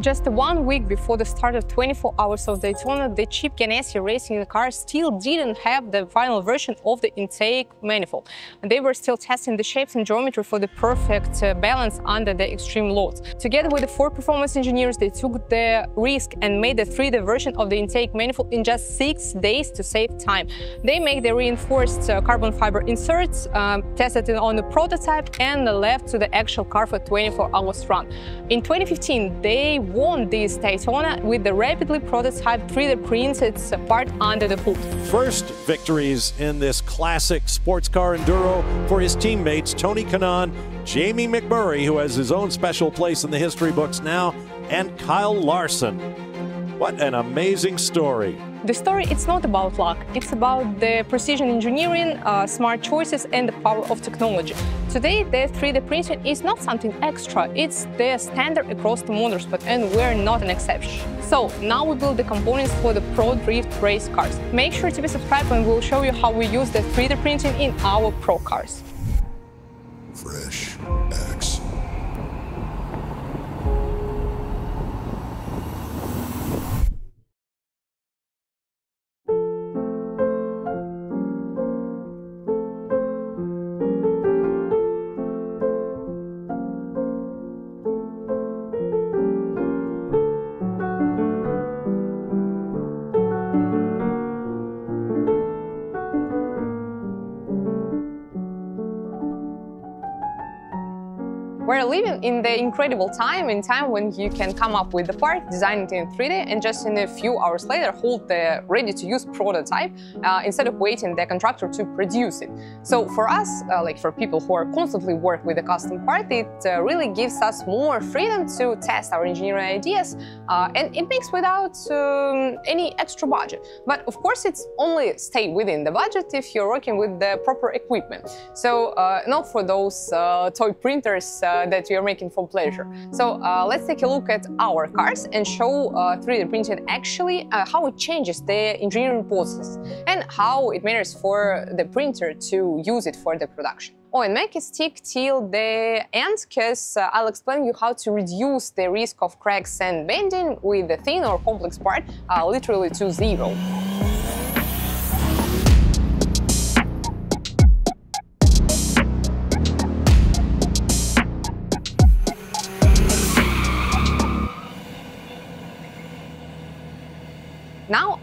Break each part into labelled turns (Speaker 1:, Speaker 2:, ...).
Speaker 1: Just one week before the start of 24 Hours of Daytona, the Chip Ganassi racing car still didn't have the final version of the intake manifold. And They were still testing the shapes and geometry for the perfect uh, balance under the extreme loads. Together with the Ford Performance engineers, they took the risk and made the 3D version of the intake manifold in just six days to save time. They made the reinforced uh, carbon fiber inserts, um, tested it on the prototype, and left to the actual car for 24 hours run. In 2015, they won this Daytona with the rapidly prototyped 3D printed part under the hood.
Speaker 2: First victories in this classic sports car enduro for his teammates Tony Kanaan, Jamie McMurray, who has his own special place in the history books now, and Kyle Larson. What an amazing story.
Speaker 1: The story, it's not about luck. It's about the precision engineering, uh, smart choices, and the power of technology. Today, the 3D printing is not something extra. It's the standard across the motorsport, and we're not an exception. So now we build the components for the Pro Drift race cars. Make sure to be subscribed, and we'll show you how we use the 3D printing in our Pro cars. We're living in the incredible time, in time when you can come up with the part, design it in 3D, and just in a few hours later hold the ready-to-use prototype uh, instead of waiting the contractor to produce it. So for us, uh, like for people who are constantly work with a custom part, it uh, really gives us more freedom to test our engineering ideas, uh, and it makes without um, any extra budget. But of course, it's only stay within the budget if you're working with the proper equipment. So uh, not for those uh, toy printers uh, that you're making for pleasure. So uh, let's take a look at our cars and show 3D printing actually how it changes the engineering process and how it matters for the printer to use it for the production. Oh, and make it stick till the end, because uh, I'll explain you how to reduce the risk of cracks and bending with the thin or complex part uh, literally to zero.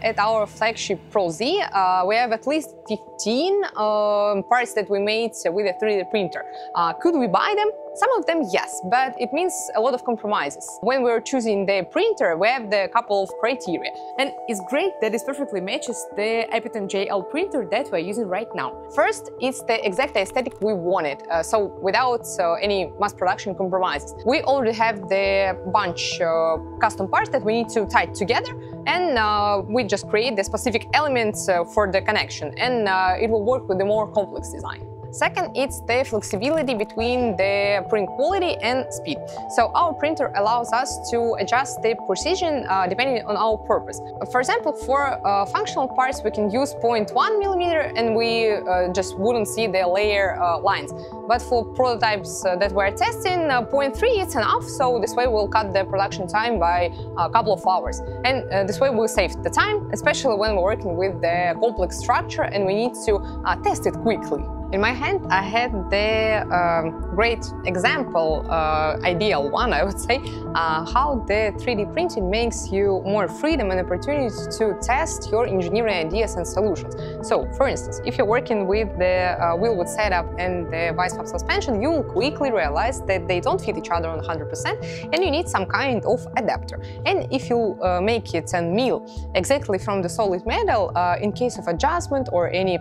Speaker 1: At our flagship Pro Z, uh, we have at least 15 um, parts that we made with a 3D printer. Uh, could we buy them? Some of them, yes, but it means a lot of compromises. When we're choosing the printer, we have the couple of criteria. And it's great that it perfectly matches the Epitum JL printer that we're using right now. First, it's the exact aesthetic we wanted, uh, so without uh, any mass production compromises. We already have the bunch uh, custom parts that we need to tie together, and uh, we just create the specific elements uh, for the connection, and it will work with the more complex design. Second, it's the flexibility between the print quality and speed. So our printer allows us to adjust the precision uh, depending on our purpose. For example, for uh, functional parts, we can use 0.1 millimeter and we uh, just wouldn't see the layer uh, lines. But for prototypes uh, that we're testing, uh, 0.3 is enough, so this way we'll cut the production time by a couple of hours. And this way we'll save the time, especially when we're working with the complex structure and we need to test it quickly. In my hand, I had the um, great example, uh, ideal one, I would say, uh, how the 3D printing makes you more freedom and opportunity to test your engineering ideas and solutions. So, for instance, if you're working with the uh, wheel setup and the vice suspension, you'll quickly realize that they don't fit each other on 100% and you need some kind of adapter. And if you uh, make it and mill exactly from the solid metal, uh, in case of adjustment or any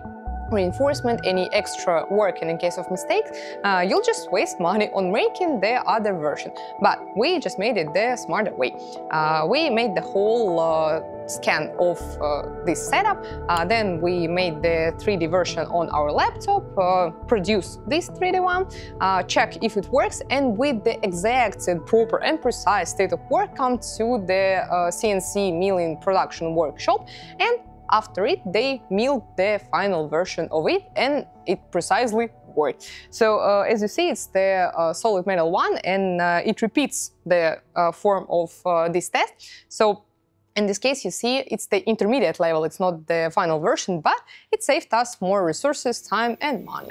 Speaker 1: reinforcement, any extra work, and in case of mistakes, uh, you'll just waste money on making the other version. But we just made it the smarter way. Uh, we made the whole uh, scan of uh, this setup, uh, then we made the 3D version on our laptop, uh, produce this 3D one, check if it works, and with the exact and proper and precise state of work come to the CNC milling production workshop and after it, they milled the final version of it and it precisely worked. So uh, as you see, it's the uh, solid metal one, and uh, it repeats the uh, form of uh, this test. So in this case, you see it's the intermediate level, it's not the final version, but it saved us more resources, time and money.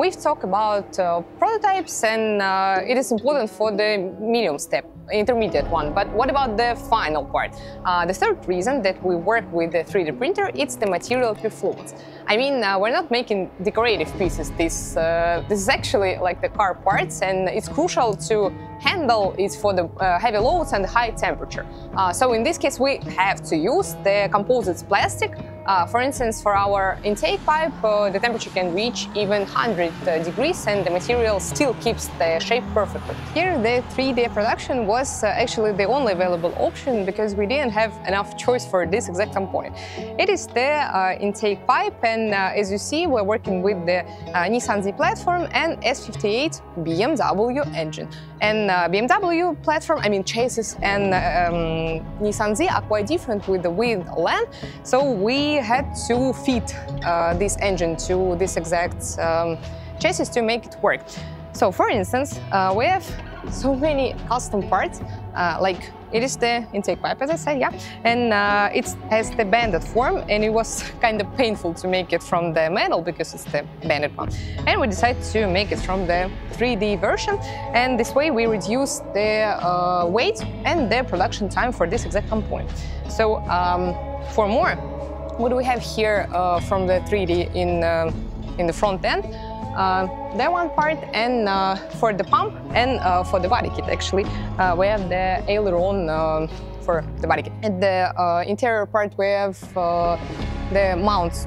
Speaker 1: We've talked about uh, prototypes and uh, it is important for the medium step, intermediate one. But what about the final part? Uh, the third reason that we work with the 3D printer, it's the material performance. I mean, uh, we're not making decorative pieces. This, uh, this is actually like the car parts and it's crucial to handle it for the uh, heavy loads and high temperature. so in this case, we have to use the composites plastic uh, for instance, for our intake pipe, uh, the temperature can reach even 100 uh, degrees and the material still keeps the shape perfectly. Here, the 3D production was uh, actually the only available option because we didn't have enough choice for this exact component. It is the uh, intake pipe and uh, as you see, we're working with the Nissan Z platform and S58 BMW engine. And BMW platform, I mean chassis and um, Nissan Z are quite different with the width length, so we had to fit uh, this engine to this exact um, chassis to make it work. So for instance, uh, we have so many custom parts, uh, like it is the intake pipe, as I said, yeah, and uh, it has the banded form, and it was kind of painful to make it from the metal because it's the banded one. And we decided to make it from the 3D version, and this way we reduce the uh, weight and the production time for this exact component. So um, for more what we have here uh, from the 3D in, uh, in the front end? Uh, that one part and uh, for the pump and uh, for the body kit actually uh, we have the aileron for the body kit. At the interior part we have the mounts,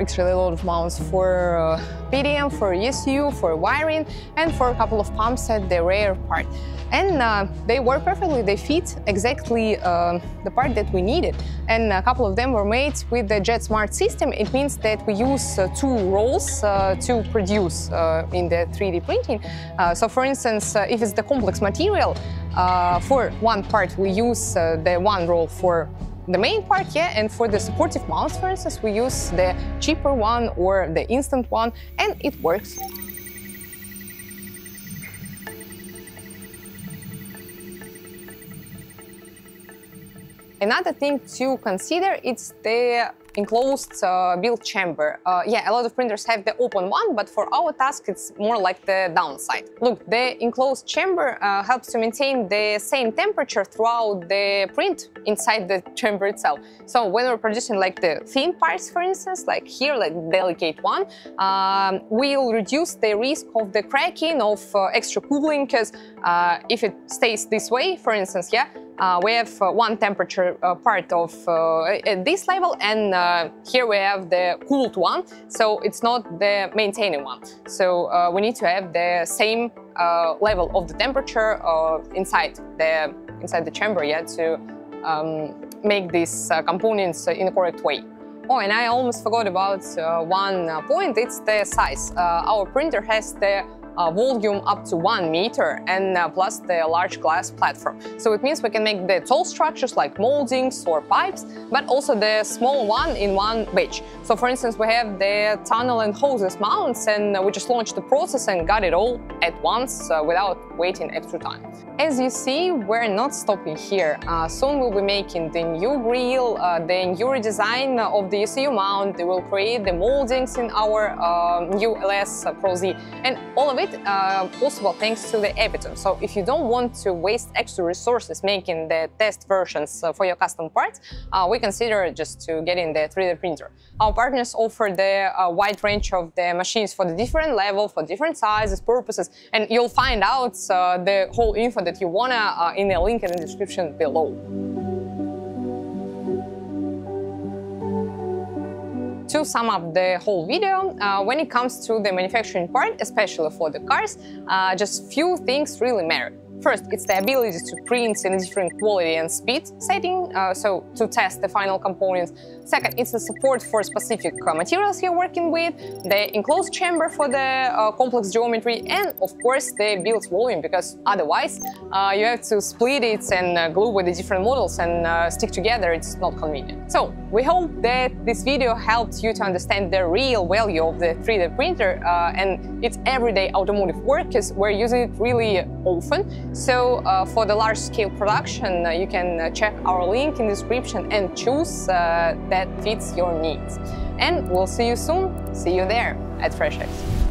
Speaker 1: actually a lot of mounts for PDM, for ECU, for wiring and for a couple of pumps at the rear part and uh, they work perfectly. They fit exactly uh, the part that we needed. And a couple of them were made with the JetSmart system. It means that we use uh, two rolls uh, to produce uh, in the 3D printing. Uh, so for instance, if it's the complex material, for one part we use the one roll for the main part, yeah, and for the supportive mounts, for instance, we use the cheaper one or the instant one, and it works. Another thing to consider is the enclosed uh, build chamber. Uh, yeah, a lot of printers have the open one, but for our task it's more like the downside. Look, the enclosed chamber uh, helps to maintain the same temperature throughout the print inside the chamber itself. So when we're producing like the thin parts, for instance, like here, like delicate one, um, we'll reduce the risk of the cracking, of uh, extra cooling, because uh, if it stays this way, for instance, yeah, uh, we have uh, one temperature uh, part of at this level and here we have the cooled one, so it's not the maintaining one. So we need to have the same level of the temperature inside the inside the chamber, yeah, to um, make these components in the correct way. Oh, and I almost forgot about uh, one uh, point, it's the size. Uh, our printer has the uh, volume up to one meter and uh, plus the large glass platform. So it means we can make the tall structures like moldings or pipes, but also the small one in one batch. So for instance, we have the tunnel and hoses mounts and uh, we just launched the process and got it all at once uh, without waiting extra time. As you see, we're not stopping here. Uh, soon we'll be making the new grill, uh, the new redesign of the ECU mount, we will create the moldings in our new LS Pro Z and all of it uh, possible thanks to the Epitum. So if you don't want to waste extra resources making the test versions uh, for your custom parts, uh, we consider just to get in the 3D printer. Our partners offer the wide range of the machines for the different level, for different sizes, purposes, and you'll find out uh, the whole info that you wanna uh, in the link in the description below. to sum up the whole video, uh, when it comes to the manufacturing part, especially for the cars, uh, just few things really matter. First, it's the ability to print in different quality and speed setting, uh, so to test the final components. Second, it's the support for specific uh, materials you're working with, the enclosed chamber for the uh, complex geometry, and of course the build volume, because otherwise uh, you have to split it and uh, glue with the different models and uh, stick together. It's not convenient. So we hope that this video helped you to understand the real value of the 3D printer and its everyday automotive work, because we're using it really often. So uh, for the large scale production, uh, you can uh, check our link in description and choose that fits your needs. And we'll see you soon. See you there at FreshX.